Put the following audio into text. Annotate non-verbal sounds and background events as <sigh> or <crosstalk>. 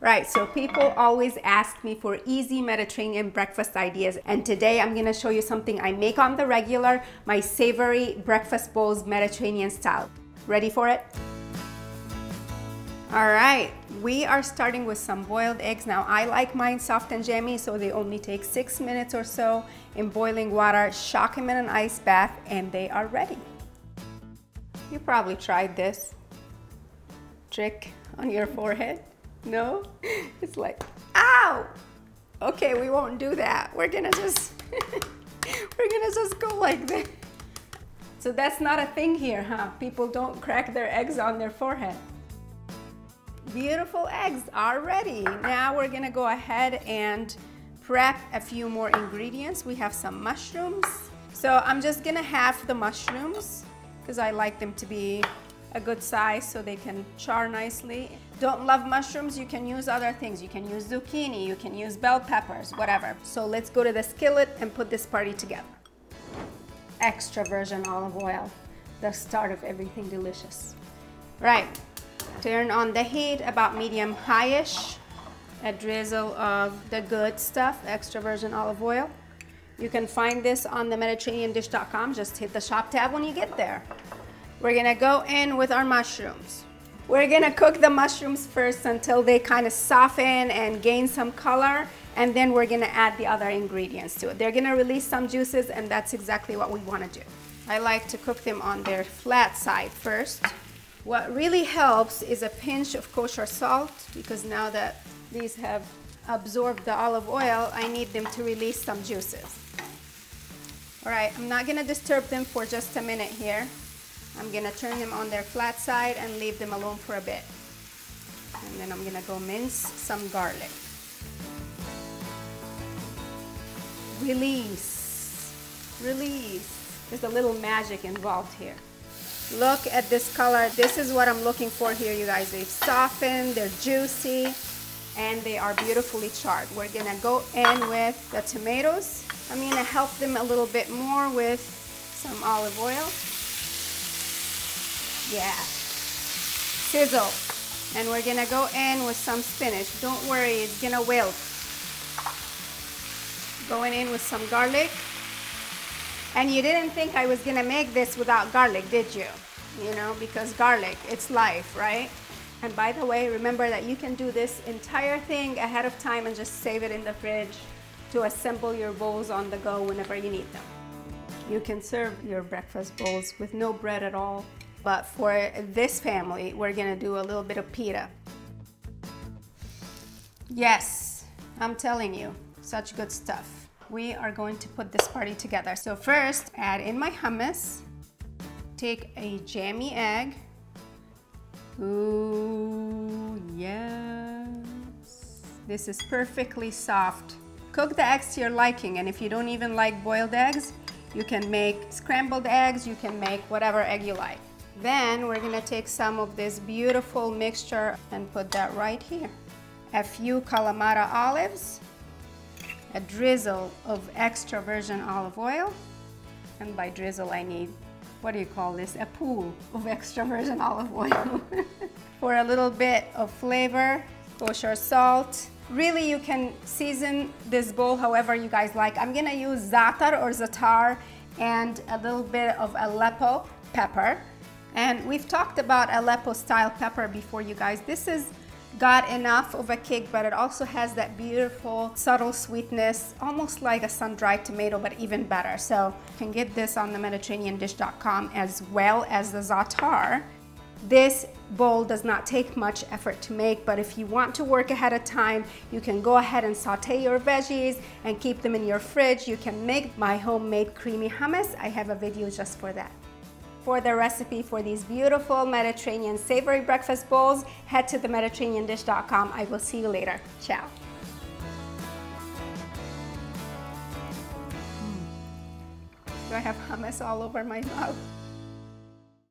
Right, so people always ask me for easy Mediterranean breakfast ideas and today I'm gonna show you something I make on the regular, my savory breakfast bowls Mediterranean style. Ready for it? All right, we are starting with some boiled eggs. Now I like mine soft and jammy so they only take six minutes or so in boiling water, shock them in an ice bath and they are ready. You probably tried this trick on your forehead. No? It's like, ow! Okay, we won't do that. We're gonna just, <laughs> we're gonna just go like this. So that's not a thing here, huh? People don't crack their eggs on their forehead. Beautiful eggs are ready. Now we're gonna go ahead and prep a few more ingredients. We have some mushrooms. So I'm just gonna half the mushrooms because I like them to be a good size so they can char nicely. Don't love mushrooms, you can use other things. You can use zucchini, you can use bell peppers, whatever. So let's go to the skillet and put this party together. Extra virgin olive oil, the start of everything delicious. Right, turn on the heat about medium high-ish. A drizzle of the good stuff, extra virgin olive oil. You can find this on the MediterraneanDish.com. Just hit the shop tab when you get there. We're gonna go in with our mushrooms. We're gonna cook the mushrooms first until they kind of soften and gain some color, and then we're gonna add the other ingredients to it. They're gonna release some juices, and that's exactly what we wanna do. I like to cook them on their flat side first. What really helps is a pinch of kosher salt, because now that these have absorbed the olive oil, I need them to release some juices. All right, I'm not gonna disturb them for just a minute here. I'm gonna turn them on their flat side and leave them alone for a bit. And then I'm gonna go mince some garlic. Release, release. There's a little magic involved here. Look at this color. This is what I'm looking for here, you guys. They've softened, they're juicy, and they are beautifully charred. We're gonna go in with the tomatoes. I'm gonna help them a little bit more with some olive oil. Yeah. Sizzle. And we're gonna go in with some spinach. Don't worry, it's gonna wilt. Going in with some garlic. And you didn't think I was gonna make this without garlic, did you? You know, because garlic, it's life, right? And by the way, remember that you can do this entire thing ahead of time and just save it in the fridge to assemble your bowls on the go whenever you need them. You can serve your breakfast bowls with no bread at all but for this family, we're gonna do a little bit of pita. Yes, I'm telling you, such good stuff. We are going to put this party together. So first, add in my hummus. Take a jammy egg. Ooh, yes. This is perfectly soft. Cook the eggs to your liking, and if you don't even like boiled eggs, you can make scrambled eggs, you can make whatever egg you like. Then we're gonna take some of this beautiful mixture and put that right here. A few Kalamata olives, a drizzle of extra virgin olive oil, and by drizzle I need, what do you call this, a pool of extra virgin olive oil. <laughs> For a little bit of flavor, kosher salt. Really, you can season this bowl however you guys like. I'm gonna use za'atar or za'atar and a little bit of Aleppo pepper. And we've talked about Aleppo style pepper before you guys. This has got enough of a kick, but it also has that beautiful subtle sweetness, almost like a sun-dried tomato, but even better. So you can get this on the MediterraneanDish.com as well as the za'atar. This bowl does not take much effort to make, but if you want to work ahead of time, you can go ahead and saute your veggies and keep them in your fridge. You can make my homemade creamy hummus. I have a video just for that. For the recipe for these beautiful Mediterranean savory breakfast bowls, head to themediterraneandish.com. I will see you later. Ciao. Do I have hummus all over my mouth?